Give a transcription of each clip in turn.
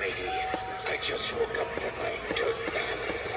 matey. I just woke up from my toot.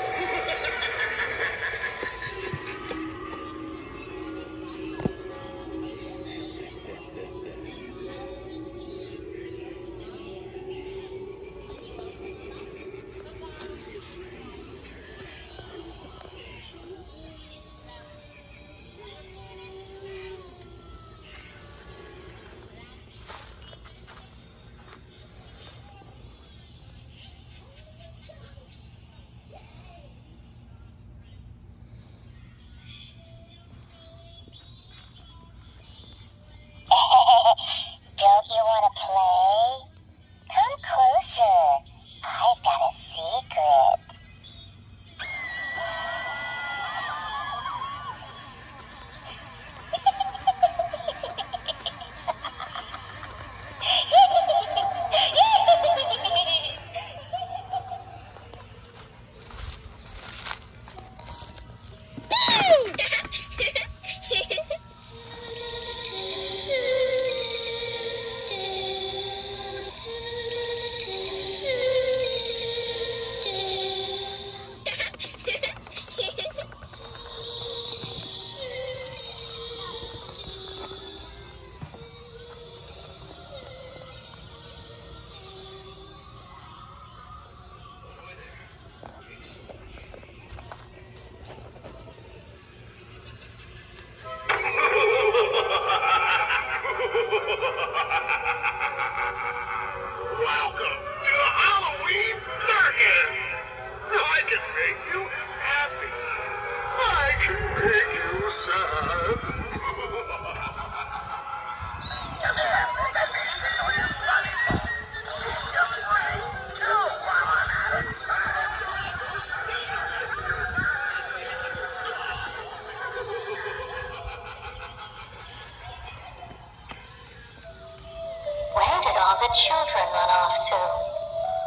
the children run off to.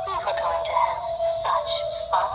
We were going to have such fun